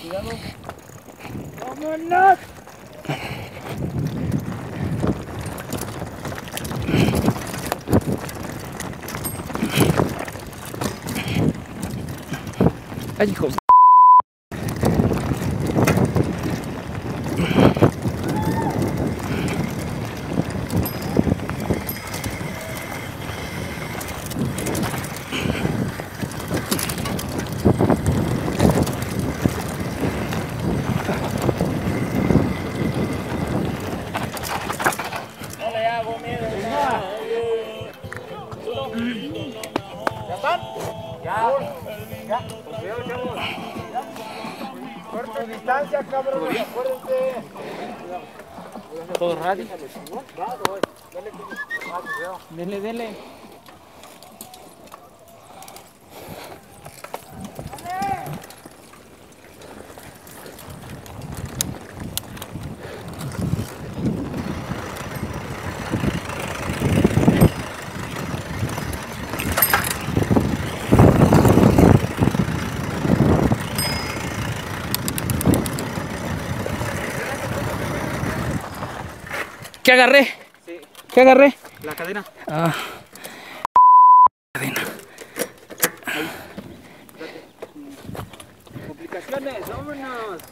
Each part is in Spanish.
cuidado. ¡Vámonos! Ay, hijo. No le ¿Ya están? Ya. Ya. Corta distancia, cabrón. Acuérdense. Todo radio. Ah, Dele, ¿Qué agarré? Sí. ¿Qué agarré? La cadena. Ah. Cadena. Complicaciones, vámonos.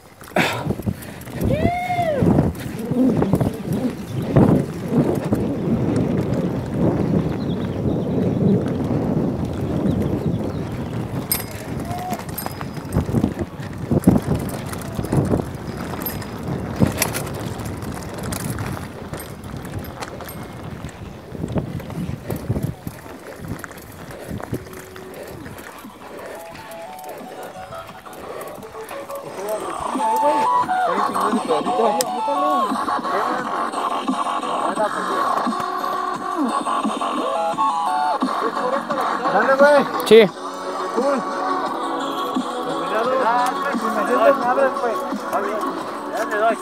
Güey. Sí. Cuidado. Si güey. Va.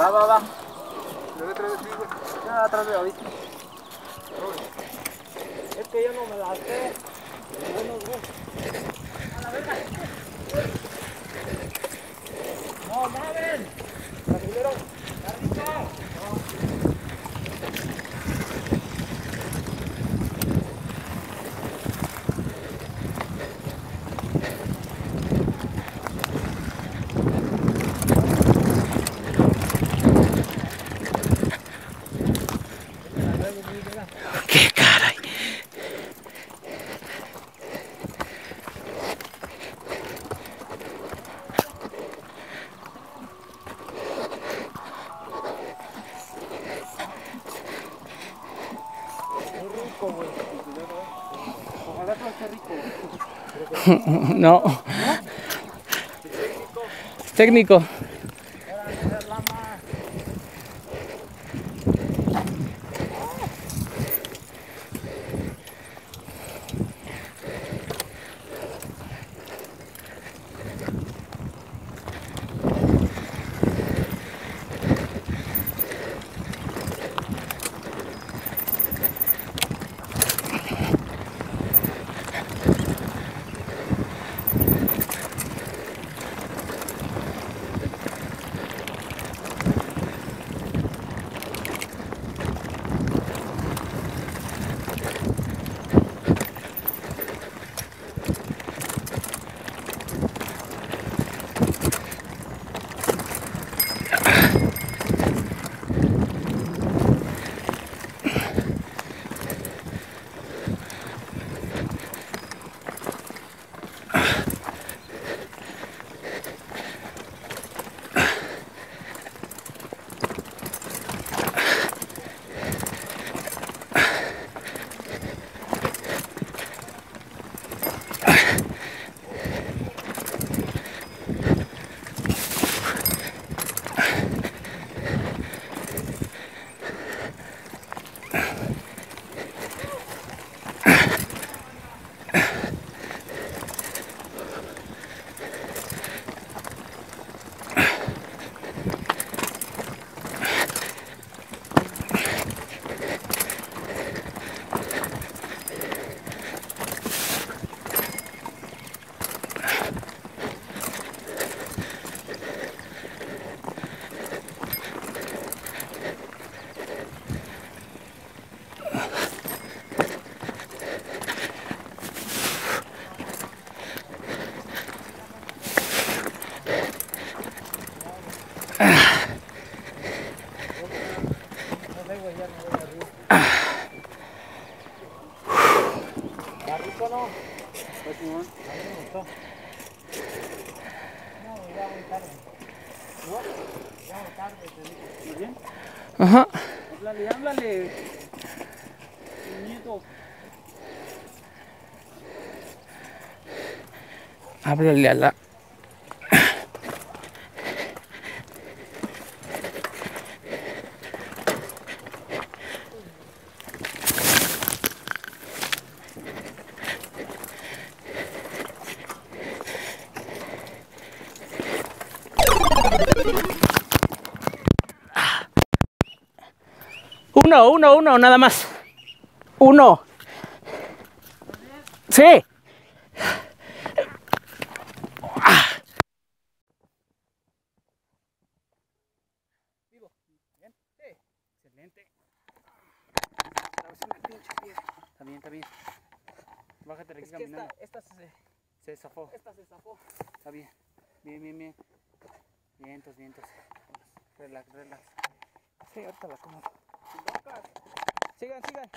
Va, va, va. Le güey. Ya atrás de ahorita. Es que yo no me la sé. Buenos, güey. A la verga. Rico. Técnico. Güey. ¿Está rico no? Tarde. ¿No? Ajá. Háblale, háblale. Nieto. Háblale a la. Uno, uno, uno, nada más. Uno. Sí. Excelente. Está bien, está bien. Bájate aquí caminando. esta se, Se zafó. esta se zafó. Está bien. Bien, bien, bien. Vientos, vientos. Relax, relax. Sí, ahorita la acomodo. Sigan, sigan.